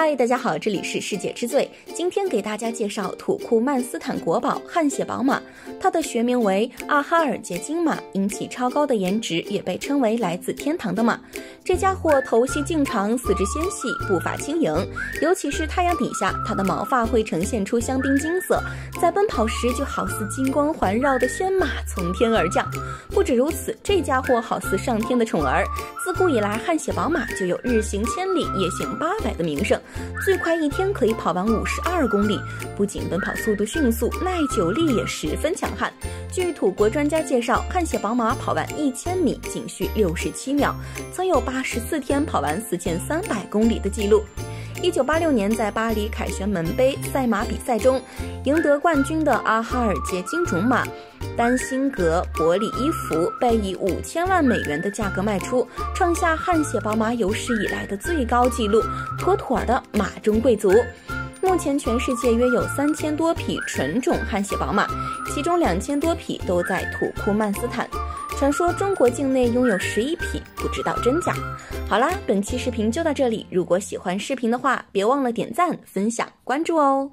嗨，大家好，这里是世界之最。今天给大家介绍土库曼斯坦国宝汗血宝马，它的学名为阿哈尔捷金马，因其超高的颜值，也被称为来自天堂的马。这家伙头细颈长，四肢纤细，步伐轻盈，尤其是太阳底下，它的毛发会呈现出香槟金色，在奔跑时就好似金光环绕的仙马从天而降。不止如此，这家伙好似上天的宠儿。自古以来，汗血宝马就有日行千里、夜行八百的名声。最快一天可以跑完五十二公里，不仅奔跑速度迅速，耐久力也十分强悍。据土国专家介绍，汗血宝马跑完一千米仅需六十七秒，曾有八十四天跑完四千三百公里的记录。一九八六年，在巴黎凯旋门杯赛马比赛中，赢得冠军的阿哈尔捷金种马丹辛格伯里伊夫被以五千万美元的价格卖出，创下汗血宝马有史以来的最高纪录，妥妥的马中贵族。目前，全世界约有三千多匹纯种汗血宝马，其中两千多匹都在土库曼斯坦。传说中国境内拥有十一匹，不知道真假。好啦，本期视频就到这里。如果喜欢视频的话，别忘了点赞、分享、关注哦。